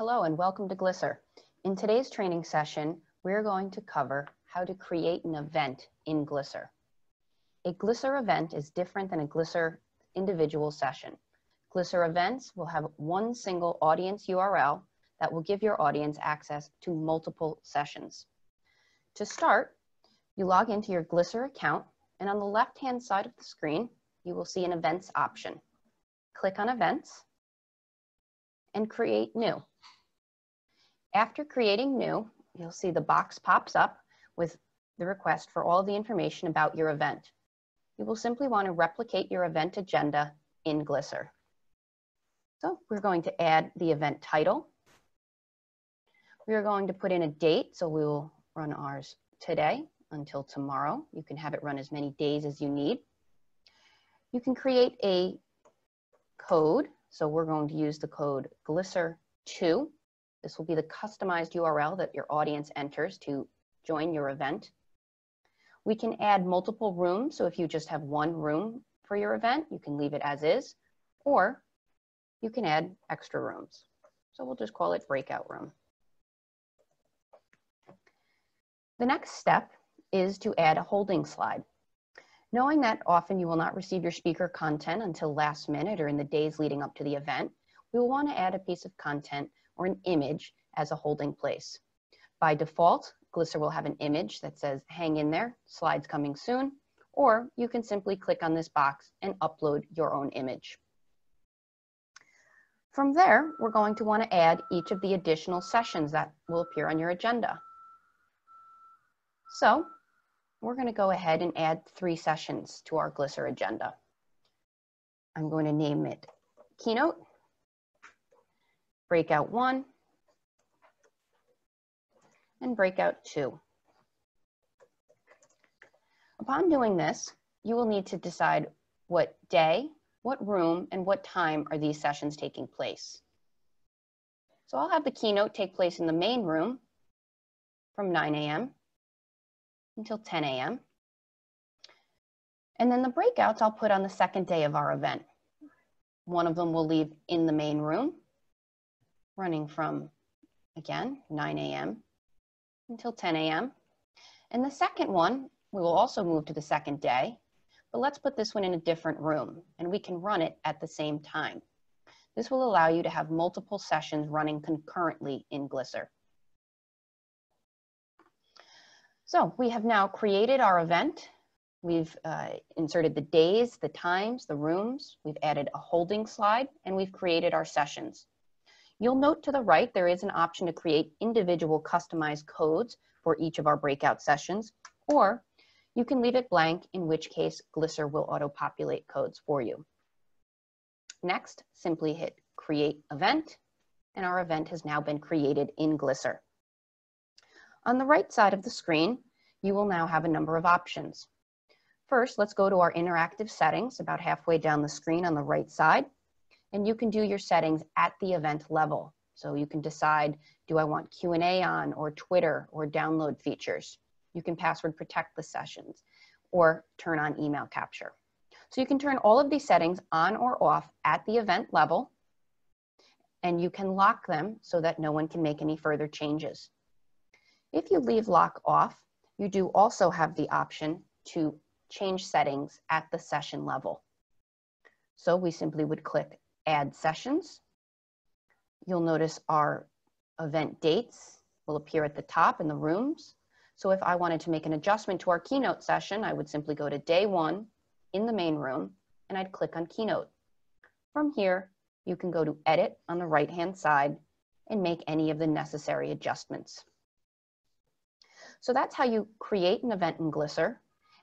Hello and welcome to Glisser. In today's training session, we're going to cover how to create an event in Glisser. A Glisser event is different than a Glisser individual session. Glisser events will have one single audience URL that will give your audience access to multiple sessions. To start, you log into your Glisser account and on the left-hand side of the screen, you will see an events option. Click on events and create new. After creating new, you'll see the box pops up with the request for all the information about your event. You will simply want to replicate your event agenda in Glisser. So we're going to add the event title. We are going to put in a date, so we will run ours today until tomorrow. You can have it run as many days as you need. You can create a code. So we're going to use the code Glisser2. This will be the customized URL that your audience enters to join your event. We can add multiple rooms. So if you just have one room for your event, you can leave it as is, or you can add extra rooms. So we'll just call it breakout room. The next step is to add a holding slide. Knowing that often you will not receive your speaker content until last minute or in the days leading up to the event, we will want to add a piece of content or an image as a holding place. By default, Glisser will have an image that says hang in there, slides coming soon, or you can simply click on this box and upload your own image. From there, we're going to want to add each of the additional sessions that will appear on your agenda. So we're going to go ahead and add three sessions to our Glisser agenda. I'm going to name it Keynote, Breakout 1, and Breakout 2. Upon doing this, you will need to decide what day, what room, and what time are these sessions taking place. So I'll have the keynote take place in the main room from 9 a.m until 10 a.m. And then the breakouts I'll put on the second day of our event. One of them will leave in the main room, running from, again, 9 a.m. until 10 a.m. And the second one, we will also move to the second day, but let's put this one in a different room and we can run it at the same time. This will allow you to have multiple sessions running concurrently in Glisser. So we have now created our event. We've uh, inserted the days, the times, the rooms. We've added a holding slide and we've created our sessions. You'll note to the right, there is an option to create individual customized codes for each of our breakout sessions, or you can leave it blank, in which case Glisser will auto-populate codes for you. Next, simply hit create event, and our event has now been created in Glisser. On the right side of the screen, you will now have a number of options. First, let's go to our interactive settings about halfway down the screen on the right side. And you can do your settings at the event level. So you can decide, do I want Q&A on or Twitter or download features? You can password protect the sessions or turn on email capture. So you can turn all of these settings on or off at the event level and you can lock them so that no one can make any further changes. If you leave lock off, you do also have the option to change settings at the session level. So we simply would click add sessions. You'll notice our event dates will appear at the top in the rooms. So if I wanted to make an adjustment to our keynote session, I would simply go to day one in the main room and I'd click on keynote. From here, you can go to edit on the right-hand side and make any of the necessary adjustments. So that's how you create an event in Glisser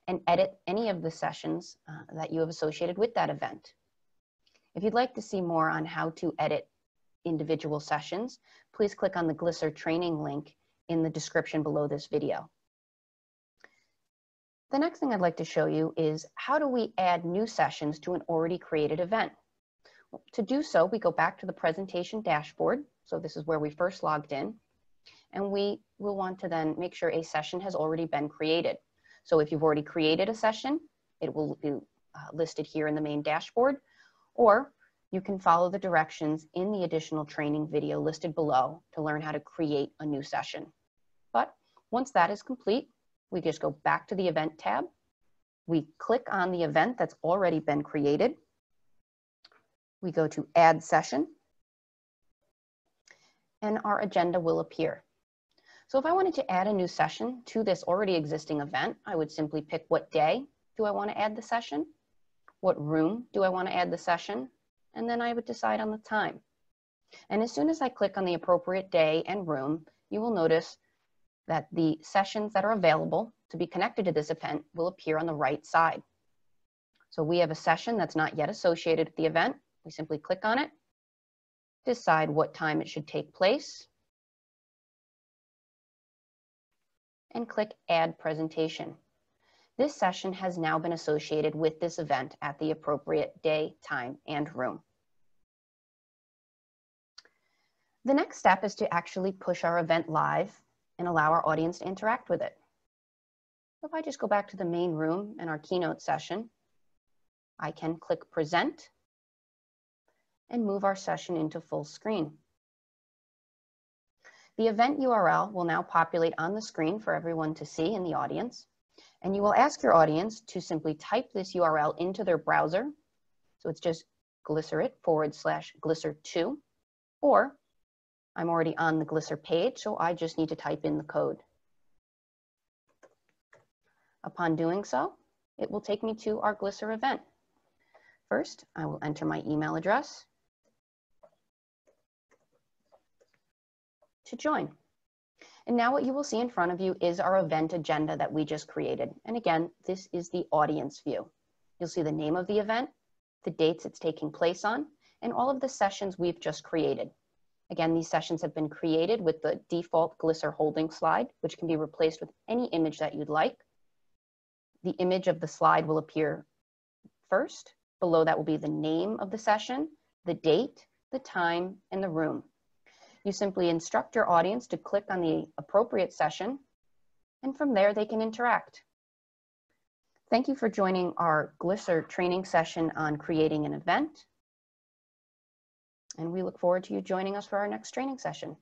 and edit any of the sessions uh, that you have associated with that event. If you'd like to see more on how to edit individual sessions, please click on the Glisser training link in the description below this video. The next thing I'd like to show you is how do we add new sessions to an already created event? Well, to do so, we go back to the presentation dashboard. So this is where we first logged in and we will want to then make sure a session has already been created. So if you've already created a session, it will be uh, listed here in the main dashboard, or you can follow the directions in the additional training video listed below to learn how to create a new session. But once that is complete, we just go back to the event tab. We click on the event that's already been created. We go to add session and our agenda will appear. So if I wanted to add a new session to this already existing event, I would simply pick what day do I want to add the session, what room do I want to add the session, and then I would decide on the time. And as soon as I click on the appropriate day and room, you will notice that the sessions that are available to be connected to this event will appear on the right side. So we have a session that's not yet associated with the event. We simply click on it, decide what time it should take place, and click Add Presentation. This session has now been associated with this event at the appropriate day, time, and room. The next step is to actually push our event live and allow our audience to interact with it. If I just go back to the main room and our keynote session, I can click Present and move our session into full screen. The event URL will now populate on the screen for everyone to see in the audience. And you will ask your audience to simply type this URL into their browser. So it's just glycerit forward slash Glisser2. Or I'm already on the Glisser page, so I just need to type in the code. Upon doing so, it will take me to our Glisser event. First, I will enter my email address to join. And now what you will see in front of you is our event agenda that we just created. And again, this is the audience view. You'll see the name of the event, the dates it's taking place on, and all of the sessions we've just created. Again, these sessions have been created with the default Glisser holding slide, which can be replaced with any image that you'd like. The image of the slide will appear first. Below that will be the name of the session, the date, the time, and the room. You simply instruct your audience to click on the appropriate session, and from there they can interact. Thank you for joining our Glisser training session on creating an event. And we look forward to you joining us for our next training session.